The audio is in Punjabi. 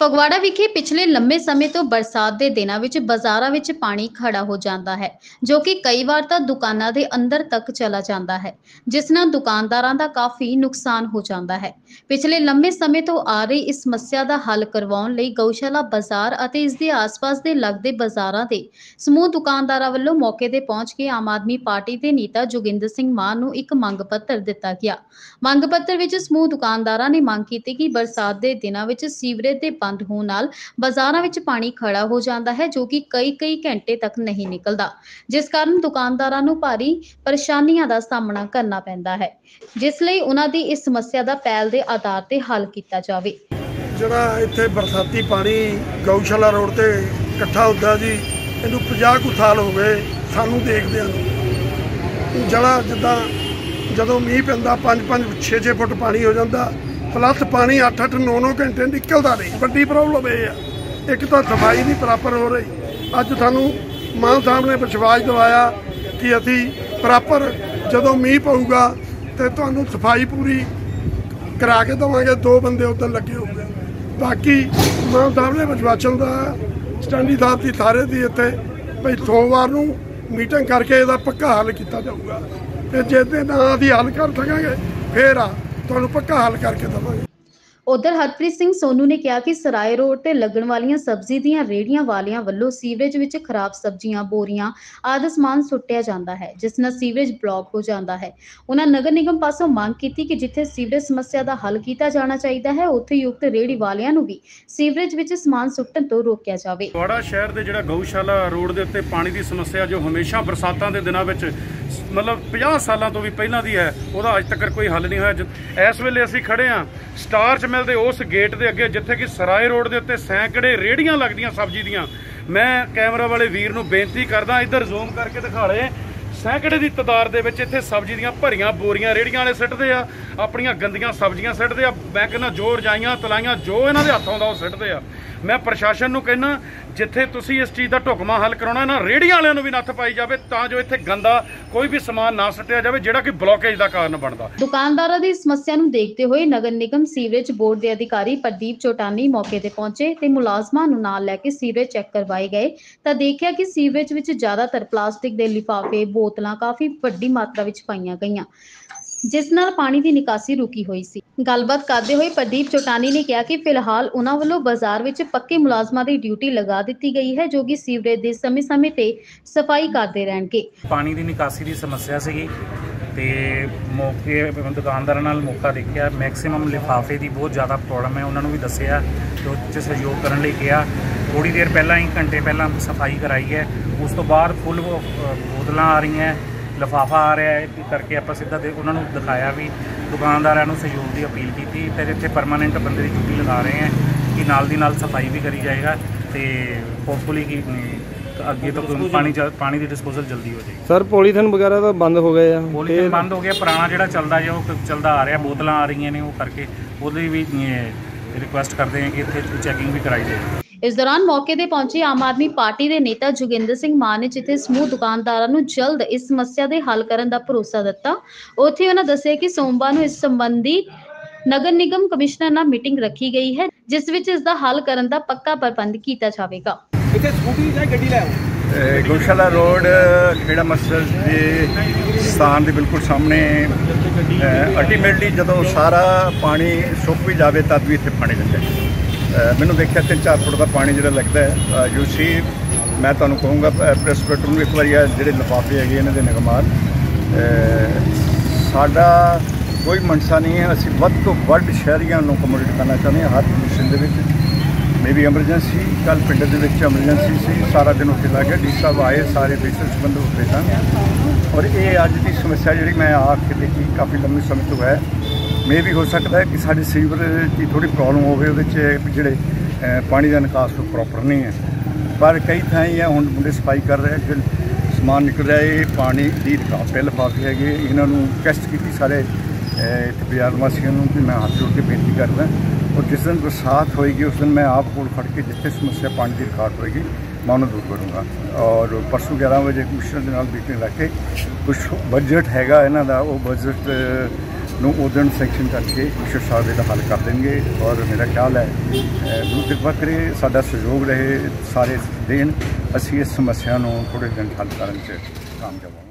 ਫਗਵਾੜਾ ਵਿਖੇ ਪਿਛਲੇ ਲੰਮੇ ਸਮੇਂ ਤੋਂ ਬਰਸਾਤ ਦੇ ਦਿਨਾਂ ਵਿੱਚ ਬਾਜ਼ਾਰਾਂ ਵਿੱਚ ਪਾਣੀ ਖੜਾ ਹੋ ਜਾਂਦਾ ਹੈ, ਜੋ ਕਿ ਕਈ ਵਾਰ ਤਾਂ ਦੁਕਾਨਾਂ ਦੇ ਅੰਦਰ ਤੱਕ ਚਲਾ ਜਾਂਦਾ ਹੈ, ਜਿਸ ਨਾਲ ਦੁਕਾਨਦਾਰਾਂ ਦਾ ਕਾਫੀ ਨੁਕਸਾਨ ਹੋ ਜਾਂਦਾ ਹੈ। ਪਿਛਲੇ ਲੰਮੇ ਸਮੇਂ ਤੋਂ ਆ ਰਹੀ ਇਸ ਸਮੱਸਿਆ ਦਾ ਹੱਲ ਕਰਵਾਉਣ ਲਈ ਗਊਸ਼ਾਲਾ ਬਾਜ਼ਾਰ ਅਤੇ ਇਸ ਦੇ ਆਸ-ਪਾਸ ਦੇ ਲੱਗਦੇ ਬਾਜ਼ਾਰਾਂ ਦੇ ਸਮੂਹ ਦੁਕਾਨਦਾਰਾਂ ਵੱਲੋਂ ਮੌਕੇ ਤੇ ਪਹੁੰਚ ਕੇ ਆਮ ਆਦਮੀ ਪਾਰਟੀ ਦੇ ਨੇਤਾ ਜੋਗਿੰਦਰ ਸਿੰਘ ਮਾਨ ਨੂੰ ਇੱਕ ਮੰਗ ਪੱਤਰ ਦਿੱਤਾ ਗਿਆ। ਮੰਗ ਪੱਤਰ ਵਿੱਚ ਸਮੂਹ ਦੁਕਾਨਦਾਰਾਂ ਨੇ ਮੰਗ ਕੀਤੀ ਕਿ ਬਰਸਾਤ ਦੇ ਦਿਨਾਂ ਵਿੱਚ ਸੀਵਰੇਜ ਦੇ ਬੰਦ ਹੋਣ ਨਾਲ ਬਾਜ਼ਾਰਾਂ ਵਿੱਚ ਪਾਣੀ ਖੜਾ ਹੋ ਜਾਂਦਾ ਹੈ, ਜੋ ਕਿ ਕਈ-ਕਈ ਘੰਟੇ ਤੱਕ ਨਹੀਂ ਨਿਕਲਦਾ। ਜਿਸ ਕਾਰਨ ਦੁਕਾਨਦਾਰਾਂ ਨੂੰ ਭਾਰੀ ਪਰੇਸ਼ਾਨੀਆਂ ਦਾ ਸਾਹਮਣਾ ਕਰਨਾ ਪੈਂਦਾ ਹੈ, ਜਿਸ ਲਈ ਉਹਨਾਂ ਦੀ ਇਸ ਸਮੱਸਿਆ ਦਾ ਪਹਿਲ ਦੇ ਆਧਾਰ ਤੇ ਹੱਲ ਕੀਤਾ ਜਾਵੇ। ਜਿਹੜਾ ਇੱਥੇ ਬਰਸਾਤੀ ਪਾਣੀ ਗਊਸ਼ਾਲਾ ਰੋਡ ਤੇ ਇਕੱਠਾ ਹੁੰਦਾ ਜੀ, ਇਹਨੂੰ 50 ਕੁ ਸਾਲ ਹੋ ਗਏ ਸਾਨੂੰ ਦੇਖਦਿਆਂ ਨੂੰ। ਜਿਹੜਾ ਜਿੱਦਾਂ ਜਦੋਂ ਮੀਂਹ ਪੈਂਦਾ 5-5 6-6 ਫੁੱਟ ਪਾਣੀ ਹੋ ਜਾਂਦਾ ਪਲੱਸ ਪਾਣੀ 8-8 9-9 ਘੰਟੇ ਨਿਕਲਦਾ ਨਹੀਂ। ਵੱਡੀ ਪ੍ਰੋਬਲਮ ਇਹ ਆ। ਇੱਕ ਤਾਂ ਸਫ਼ਾਈ ਨਹੀਂ ਪ੍ਰਾਪਰ ਹੋ ਰਹੀ। ਅੱਜ ਸਾਨੂੰ ਮਾਨ ਸਾਹਿਬ ਨੇ ਵਿਸ਼ਵਾਸ ਦਿਵਾਇਆ ਕਿ ਅਸੀਂ ਪ੍ਰਾਪਰ ਜਦੋਂ ਮੀਂਹ ਪਊਗਾ ਤੇ ਤੁਹਾਨੂੰ ਸਫ਼ਾਈ ਪੂਰੀ ਕਰਾ ਕੇ ਦਵਾਂਗੇ। ਦੋ ਬੰਦੇ ਉਦੋਂ ਲੱਗੇ ਹੋਗੇ ਬਾਕੀ ਮਾਨ ਸਾਹਿਬ ਨੇ ਵਿਸ਼ਵਾਸਨ ਦਾ ਸਟੈਂਡੀ ਸਾਹਿਬ ਦੀ ਸਾਰੇ ਦੀ ਇੱਥੇ ਭਈ ਸੋਮਵਾਰ ਨੂੰ ਮੀਟਿੰਗ ਕਰਕੇ ਇਹਦਾ ਪੱਕਾ ਹੱਲ ਕੀਤਾ ਜਾਊਗਾ। ਤੇ ਜੇ ਤੇ ਨਾ ਅਸੀਂ ਹੱਲ ਕਰ ਸਕਾਂਗੇ, ਫੇਰ ਆ। ਤੁਹਾਨੂੰ ਪੱਕਾ ਹੱਲ ਕਰਕੇ ਦਵਾਂਗੇ। ਉਧਰ ਹਰਪ੍ਰੀਤ ਸਿੰਘ ਸੋਨੂ ਨੇ ਕਿਹਾ ਕਿ ਸਰਾਏ ਰੋਡ ਤੇ ਲੱਗਣ ਵਾਲੀਆਂ ਸਬਜ਼ੀ ਦੀਆਂ ਰੇੜੀਆਂ ਵਾਲਿਆਂ ਵੱਲੋਂ ਸੀਵਰੇਜ ਵਿੱਚ ਖਰਾਬ ਸਬਜ਼ੀਆਂ, ਬੋਰੀਆਂ, ਆਦਿ ਸਮਾਨ ਸੁੱਟਿਆ ਜਾਂਦਾ ਹੈ, ਜਿਸ ਨਾਲ ਸੀਵਰੇਜ ਬਲੌਕ ਹੋ ਜਾਂਦਾ ਹੈ। ਉਹਨਾਂ ਨਗਰ ਨਿਗਮ ਪਾਸੋਂ ਮੰਗ ਕੀਤੀ ਕਿ ਜਿੱਥੇ ਸੀਵਰੇਜ ਸਮੱਸਿਆ ਦਾ ਹੱਲ ਕੀਤਾ ਜਾਣਾ ਚਾਹੀਦਾ ਹੈ, ਉੱਥੇ ਯੁਕਤ ਰੇੜੀ ਵਾਲਿਆਂ ਨੂੰ ਵੀ ਸੀਵਰੇਜ ਵਿੱਚ ਸਮਾਨ ਸੁੱਟਣ ਤੋਂ ਰੋਕਿਆ ਜਾਵੇ। ਫਗਵਾੜਾ ਸ਼ਹਿਰ ਦੇ ਜਿਹੜਾ ਗਊਸ਼ਾਲਾ ਰੋਡ ਦੇ ਉੱਤੇ ਪਾਣੀ ਦੀ ਸਮੱਸਿਆ ਜੋ ਹਮੇਸ਼ਾ ਬਰਸਾਤਾਂ ਦੇ ਦਿਨਾਂ ਵਿੱਚ ਮਤਲਬ 50 ਸਾਲਾਂ ਤੋਂ ਵੀ ਪਹਿਲਾਂ ਦੀ ਹੈ, ਉਹਦਾ ਅੱਜ ਤੱਕ ਕੋਈ ਹੱਲ ਨਹੀਂ ਹੋਇਆ। ਇਸ ਵੇਲੇ ਅਸੀਂ ਖੜੇ ਆ ਸਟਾਰਚ ਮਿਲ ਦੇ ਉਸ ਗੇਟ ਦੇ ਅੱਗੇ ਜਿੱਥੇ ਕਿ ਸਰਾਏ ਰੋਡ ਦੇ ਉੱਤੇ ਸੈਂਕੜੇ ਰੇੜੀਆਂ ਲੱਗਦੀਆਂ ਸਬਜ਼ੀ ਦੀਆਂ। ਮੈਂ ਕੈਮਰਾ ਵਾਲੇ ਵੀਰ ਨੂੰ ਬੇਨਤੀ ਕਰਦਾ, ਇੱਧਰ ਜ਼ੂਮ ਕਰਕੇ ਦਿਖਾ ਲੈ ਸੈਂਕੜੇ ਦੀ ਤਦਾਦ ਦੇ ਵਿੱਚ ਇੱਥੇ ਸਬਜ਼ੀ ਦੀਆਂ ਭਰੀਆਂ ਬੋਰੀਆਂ ਰੇੜੀਆਂ ਵਾਲੇ ਸਿੱਟਦੇ ਆ, ਆਪਣੀਆਂ ਗੰਦੀਆਂ ਸਬਜ਼ੀਆਂ ਸਿੱਟਦੇ ਆ, ਬੈਂਕ ਨਾਲ ਜੋ ਰਜਾਈਆਂ ਤਲਾਈਆਂ, ਜੋ ਇਹਨਾਂ ਦੇ ਹੱਥੋਂ ਦਾ ਉਹ ਸਿੱਟਦੇ ਆ। ਮੈਂ ਪ੍ਰਸ਼ਾਸਨ ਨੂੰ ਕਹਿੰਦਾ, ਜਿੱਥੇ ਤੁਸੀਂ ਇਸ ਚੀਜ਼ ਦਾ ਢੁਕਮਾ ਹੱਲ ਕਰਾਉਣਾ ਨਾ ਰੇੜੀਆਂ ਵਾਲਿਆਂ ਨੂੰ ਵੀ ਨੱਥ ਪਾਈ ਜਾਵੇ, ਤਾਂ ਜੋ ਇੱਥੇ ਗੰਦਾ ਕੋਈ ਵੀ ਸਮਾਨ ਨਾ ਸੱਟਿਆ ਜਾਵੇ, ਜਿਹੜਾ ਕਿ ਬਲੋਕੇਜ ਦਾ ਕਾਰਨ ਬਣਦਾ। ਦੁਕਾਨਦਾਰਾਂ ਦੀ ਸਮੱਸਿਆ ਨੂੰ ਦੇਖਦੇ ਹੋਏ ਨਗਰ ਨਿਗਮ ਸੀਵਰੇਜ ਬੋਰਡ ਦੇ ਅਧਿਕਾਰੀ ਪ੍ਰਦੀਪ ਚੋਟਾਨੀ ਮੌਕੇ ਤੇ ਪਹੁੰਚੇ ਤੇ ਮੁਲਾਜ਼ਮਾਂ ਨੂੰ ਨਾਲ ਲੈ ਕੇ ਸੀਵਰੇਜ ਚੈੱਕ ਕਰਵਾਏ ਗਏ। ਤਾਂ ਦੇਖਿਆ ਕਿ ਸੀਵਰੇਜ ਵਿੱਚ ਜ਼ਿਆਦਾਤਰ ਪਲਾਸਟਿਕ ਦੇ ਲਿਫਾਫੇ, ਬੋਤਲਾਂ ਕਾਫੀ ਵੱਡੀ ਮਾਤਰਾ ਵਿੱਚ ਪਾਈਆਂ ਗਈਆਂ। ਜਿਸ ਨਾਲ ਪਾਣੀ ਦੀ ਨਿਕਾਸੀ ਰੁਕੀ ਹੋਈ ਸੀ। ਗੱਲਬਾਤ ਕਰਦੇ ਹੋਏ ਪ੍ਰਦੀਪ ਚੋਟਾਨੀ ਨੇ ਕਿਹਾ ਕਿ ਫਿਲਹਾਲ ਉਹਨਾਂ ਵੱਲੋਂ ਬਾਜ਼ਾਰ ਵਿੱਚ ਪੱਕੇ ਮੁਲਾਜ਼ਮਾਂ ਦੀ ਡਿਊਟੀ ਲਗਾ ਦਿੱਤੀ ਗਈ ਹੈ, ਜੋ ਕਿ ਸੀਵਰੇਜ ਦੇ ਸਮੇਂ-ਸਮੇਂ ਤੇ ਸਫ਼ਾਈ ਕਰਦੇ ਰਹਿਣਗੇ। ਪਾਣੀ ਦੀ ਨਿਕਾਸੀ ਦੀ ਸਮੱਸਿਆ ਸੀਗੀ ਤੇ ਮੌਕੇ ਦੁਕਾਨਦਾਰਾਂ ਨਾਲ ਮੌਕਾ ਦੇਖਿਆ। ਮੈਕਸਿਮਮ ਲਿਫਾਫੇ ਦੀ ਬਹੁਤ ਜ਼ਿਆਦਾ ਪ੍ਰੋਬਲਮ ਹੈ, ਉਹਨਾਂ ਨੂੰ ਵੀ ਦੱਸਿਆ ਤੇ ਉਹ 'ਚ ਸਹਿਯੋਗ ਕਰਨ ਲਈ ਕਿਹਾ। ਥੋੜੀ ਦੇਰ ਪਹਿਲਾਂ ਹੀ ਘੰਟੇ ਪਹਿਲਾਂ ਸਫ਼ਾਈ ਕਰਾਈ ਹੈ। ਉਸ ਤੋਂ ਬਾਅਦ ਫੁੱਲ ਬੋਤਲਾਂ ਆ ਰਹੀਆਂ। ਲਿਫਾਫਾ ਆ ਰਿਹਾ ਹੈ ਕਰਕੇ ਆਪਾਂ ਸਿੱਧਾ ਦੇ ਉਹਨਾਂ ਨੂੰ ਦਿਖਾਇਆ ਵੀ ਦੁਕਾਨਦਾਰਾਂ ਨੂੰ ਸਹਿਯੋਗ ਦੀ ਅਪੀਲ ਕੀਤੀ ਫਿਰ ਇੱਥੇ ਪਰਮਾਨੈਂਟ ਬੰਦੇ ਦੀ ਡਿਊਟੀ ਲਗਾ ਰਹੇ ਹੈ ਕਿ ਨਾਲ ਦੀ ਨਾਲ ਸਫ਼ਾਈ ਵੀ ਕਰੀ ਜਾਏਗਾ ਤੇ ਹੋਪਫੁਲੀ ਕਿ ਅੱਗੇ ਤੋਂ ਪਾਣੀ ਪਾਣੀ ਦੀ ਡਿਸਪੋਜ਼ਲ ਜਲਦੀ ਹੋ ਜਾਏਗੀ ਸਰ ਪੋਲੀਥੀਨ ਵਗੈਰਾ ਤਾਂ ਬੰਦ ਹੋ ਗਏ ਆ। ਪੋਲੀਥੀਨ ਬੰਦ ਹੋ ਗਿਆ ਪੁਰਾਣਾ ਜਿਹੜਾ ਚੱਲਦਾ ਜੋ ਉਹ ਚੱਲਦਾ ਆ ਰਿਹਾ ਬੋਤਲਾਂ ਆ ਰਹੀਆਂ ਨੇ ਉਹ ਕਰਕੇ ਉਹਦੀ ਵੀ ਰਿਕੁਐਸਟ ਕਰਦੇ ਹਾਂ ਕਿ ਇੱਥੇ ਚੈਕਿੰਗ ਵੀ ਕਰਾਈ ਜਾਏ। ਇਸ ਦੌਰਾਨ ਮੌਕੇ ਤੇ ਪਹੁੰਚੇ ਆਮ ਆਦਮੀ ਪਾਰਟੀ ਦੇ ਨੇਤਾ ਜੋਗਿੰਦਰ ਸਿੰਘ ਮਾਨ ਨੇ ਜਿੱਥੇ ਸਮੂਹ ਦੁਕਾਨਦਾਰਾਂ ਨੂੰ ਜਲਦ ਇਸ ਸਮੱਸਿਆ ਦੇ ਹੱਲ ਕਰਨ ਦਾ ਭਰੋਸਾ ਦਿੱਤਾ। ਉੱਥੇ ਉਹਨਾਂ ਦੱਸਿਆ ਕਿ ਸੋਮਵਾਰ ਨੂੰ ਇਸ ਸੰਬੰਧੀ ਨਗਰ ਨਿਗਮ ਕਮਿਸ਼ਨਰ ਨਾਲ ਮੀਟਿੰਗ ਰੱਖੀ ਗਈ ਹੈ ਜਿਸ ਵਿੱਚ ਇਸ ਦਾ ਹੱਲ ਕਰਨ ਦਾ ਪੱਕਾ ਪ੍ਰਬੰਧ ਕੀਤਾ ਜਾਵੇਗਾ। ਅਹ ਗੋਸ਼ਾਲਾ ਰੋਡ ਖੇੜਾ ਮਸਜਿਦ ਦੇ ਸਥਾਨ ਦੇ ਬਿਲਕੁਲ ਸਾਹਮਣੇ ਅਲਟੀਮੇਟਲੀ ਜਦੋਂ ਸਾਰਾ ਪਾਣੀ ਸੁੱਕ ਵੀ ਜਾਵੇ ਤਦ ਵੀ ਇੱਥੇ ਪਾਣੀ ਅਹ ਮੈਨੂੰ ਦੇਖਿਆ 3-4 ਫੁੱਟ ਦਾ ਪਾਣੀ ਜਿਹੜਾ ਲੱਗਦਾ ਹੈ। ਯੂ ਮੈਂ ਤੁਹਾਨੂੰ ਕਹੂੰਗਾ ਪ੍ਰੈਸ ਕਟਰ ਨੂੰ ਇੱਕ ਵਾਰੀ ਇਹ ਜਿਹੜੇ ਲਿਫਾਫੇ ਹੈਗੇ ਇਹਨਾਂ ਦੇ ਨਿਗਮਾਰ। ਸਾਡਾ ਕੋਈ ਮਨਸਾ ਨਹੀਂ ਹੈ। ਅਸੀਂ ਵੱਧ ਤੋਂ ਵੱਧ ਸ਼ਹਿਰੀਆਂ ਨੂੰ ਕਮਿਊਨਿਟ ਕਰਨਾ ਚਾਹੁੰਦੇ ਹਾਂ। ਹਰ ਮਿਸ਼ਨ ਦੇ ਵਿੱਚ ਮੇਰੀ ਐਮਰਜੈਂਸੀ ਕੱਲ ਪਿੰਡ ਦੇ ਵਿੱਚ ਐਮਰਜੈਂਸੀ ਸੀ। ਸਾਰਾ ਦਿਨ ਉੱਥੇ ਲੱਗ ਗਿਆ। ਡੀ ਸਾਹਿਬ ਆਏ, ਸਾਰੇ ਬਿਜ਼ਨਸ ਸੰਬੰਧ ਉੱਤੇ ਸਨ। ਔਰ ਇਹ ਅੱਜ ਦੀ ਸਮੱਸਿਆ ਜਿਹੜੀ ਮੈਂ ਆ ਕੇ ਦੇਖੀ, ਕਾਫੀ ਲੰਮੇ ਸਮੇਂ ਤੋਂ ਹੈ। ਮੇ ਵੀ ਹੋ ਸਕਦਾ ਕਿ ਸਾਡੇ ਸੀਵਰ ਦੀ ਥੋੜੀ ਪ੍ਰੋਬਲਮ ਹੋਵੇ, ਉਹਦੇ 'ਚ ਜਿਹੜੇ ਪਾਣੀ ਦਾ ਨਿਕਾਸ ਉਹ ਪ੍ਰੋਪਰ ਨਹੀਂ ਹੈ। ਪਰ ਕਈ ਥਾਂ ਹੀ ਹੈ ਹੁਣ ਮੁੰਡੇ ਸਫ਼ਾਈ ਕਰ ਰਹੇ ਜਿਹੜੇ ਸਮਾਨ ਨਿਕਲ ਰਿਹਾ ਇਹ ਪਾਣੀ ਦੀ ਲਿਫਾਫੇ ਲਿਫਾਫੇ ਹੈਗੇ ਇਹਨਾਂ ਨੂੰ ਟੈਸਟ ਕੀਤੀ ਸਾਰੇ ਇੱਥੇ ਬਾਜ਼ਾਰ ਵਾਸੀਆਂ ਨੂੰ ਕਿ ਮੈਂ ਹੱਥ ਜੋੜ ਕੇ ਬੇਨਤੀ ਕਰਦਾ ਔਰ ਜਿਸ ਦਿਨ ਬਰਸਾਤ ਹੋਏਗੀ, ਉਸ ਦਿਨ ਮੈਂ ਆਪ ਕੋਲ ਫੜ ਕੇ ਜਿੱਥੇ ਸਮੱਸਿਆ ਪਾਣੀ ਦੀ ਰਿਕਾਰਡ ਹੋਏਗੀ, ਮੈਂ ਉਹਨੂੰ ਦੂਰ ਕਰੂੰਗਾ। ਔਰ ਪਰਸੋਂ 11 ਵਜੇ ਕਮਿਸ਼ਨਰ ਦੇ ਨਾਲ ਮੀਟਿੰਗ ਰੱਖ ਕੇ ਕੁਝ ਬਜਟ ਹੈਗਾ ਇਹਨਾਂ ਦਾ, ਉਹ ਬਜਟ ਨੂੰ ਉਦਣ ਸੈਕਸ਼ਨ ਕਰਕੇ ਈਸ਼ਵਰ ਸਾਹਿਬ ਇਹਦਾ ਹੱਲ ਕਰ ਦੇਣਗੇ ਔਰ ਮੇਰਾ ਖਿਆਲ ਹੈ ਗੁਰੂ ਕਿਰਪਾ ਕਰੇ ਸਾਡਾ ਸਹਿਯੋਗ ਰਹੇ ਸਾਰੇ ਦੇਣ ਅਸੀਂ ਇਸ ਸਮੱਸਿਆ ਨੂੰ ਥੋੜੇ ਦਿਨ ਹੱਲ ਕਰਨ 'ਚ ਕਾਮਯਾਬ ਹੋਵਾਂਗੇ।